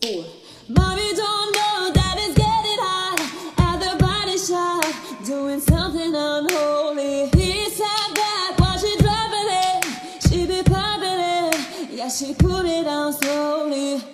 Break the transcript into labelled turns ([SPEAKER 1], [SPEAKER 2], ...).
[SPEAKER 1] four. Mommy don't know that it's getting hot at the body shop, doing something unholy. He sat back while she dropping it. She be popping it, yeah, she put it on slowly.